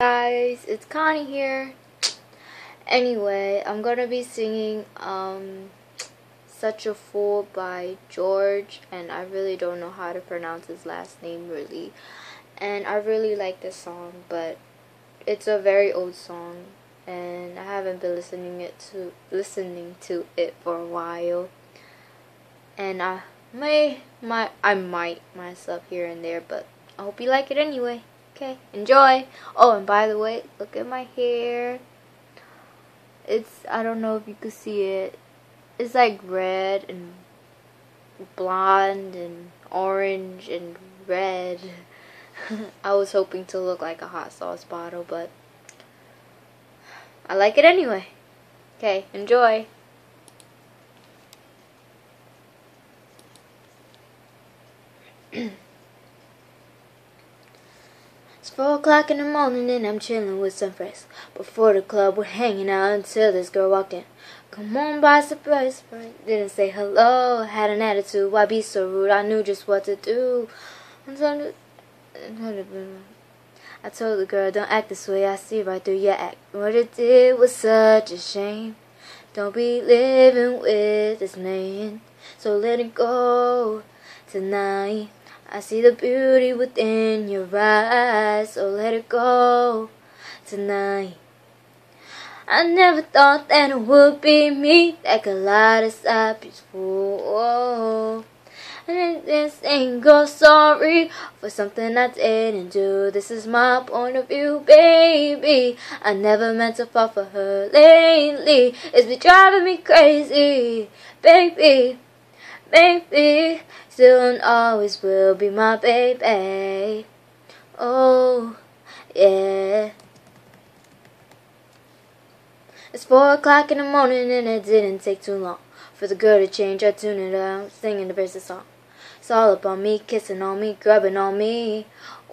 guys, it's Konnie here. Anyway, I'm gonna be singing um, Such a Fool by George, and I really don't know how to pronounce his last name really. And I really like this song, but it's a very old song, and I haven't been listening it to listening to it for a while. And I may, might, I might mess up here and there, but I hope you like it anyway. Okay, enjoy. Oh, and by the way, look at my hair. It's, I don't know if you can see it. It's like red and blonde and orange and red. I was hoping to look like a hot sauce bottle, but I like it anyway. Okay, enjoy. It's four o'clock in the morning and I'm chilling with some friends. Before the club, we're hanging out until this girl walked in. Come on by surprise, but didn't say hello. Had an attitude, why be so rude? I knew just what to do. I told the girl, don't act this way. I see right through your act. What it did was such a shame. Don't be living with this man, so let it go tonight. I see the beauty within your eyes, so let it go tonight. I never thought that it would be me that could to stop you fool. And this ain't go sorry for something I didn't do. This is my point of view, baby. I never meant to fall for her lately. It's been driving me crazy, baby, baby still and always will be my baby. Oh, yeah. It's four o'clock in the morning and it didn't take too long for the girl to change. I tune it out, singing the verse song. It's all up on me, kissing on me, grubbing on me.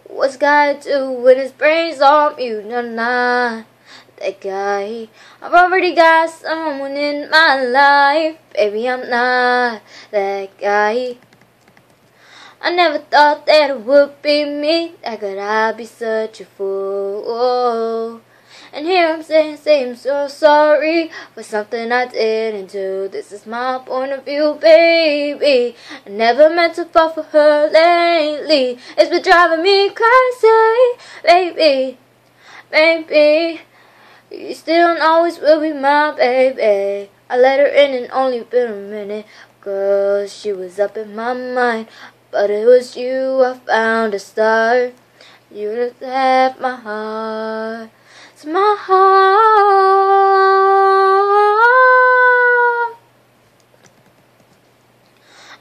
What's God do when his brain's on mute? Nah, nah, that guy. I've already got someone in my life. Baby, I'm not that guy. I never thought that it would be me. That could I be such a fool? And here I'm saying, say I'm so sorry for something I didn't do. This is my point of view, baby. I never meant to fall for her lately. It's been driving me crazy, baby, baby. You still and always will be my baby. I let her in and only been a minute. Girl, she was up in my mind. But it was you I found to star. You just have my heart. It's my heart.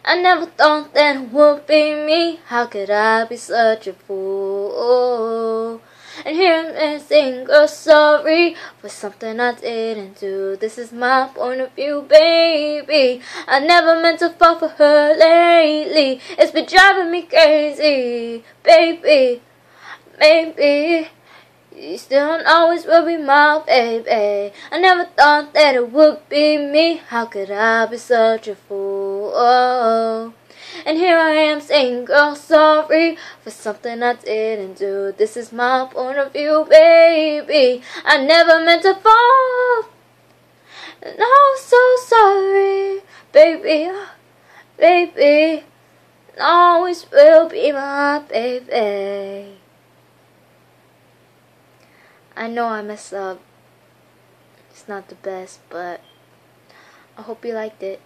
I never thought that it would be me. How could I be such a fool? And here I'm saying, girl, sorry for something I didn't do. This is my point of view, baby. I never meant to fall for her lately. It's been driving me crazy, baby, baby. You still always will be my baby. I never thought that it would be me. How could I be such a fool? Oh. And here I am saying, girl, sorry for something I didn't do. This is my point of view, baby. I never meant to fall. And I'm so sorry, baby, baby. Always will be my baby. I know I messed up. It's not the best, but I hope you liked it.